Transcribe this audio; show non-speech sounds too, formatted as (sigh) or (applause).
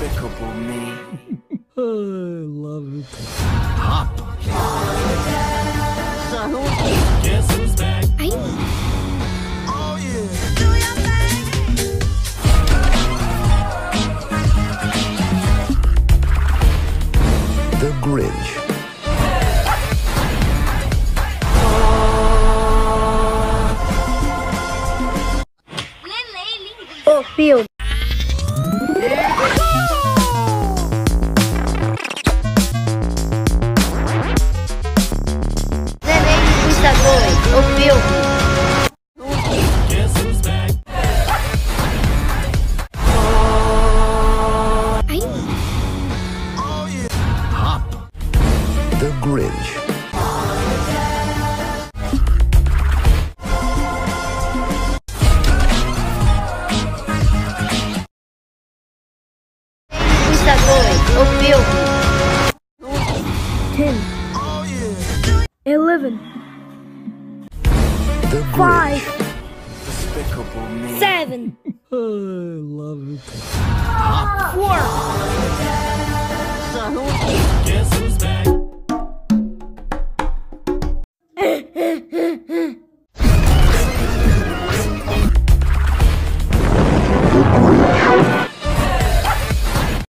Despicable me. (laughs) I love it. Guess who's back? The Grinch. Oh, o filme. Neném Conquistadores, o filme. Guess who's back? The Grinch. Conquistadores, o filme. Ten. Eleven. The Five. Grinch. Despicable me. Seven. (laughs) I love it. Guess who's back? (laughs)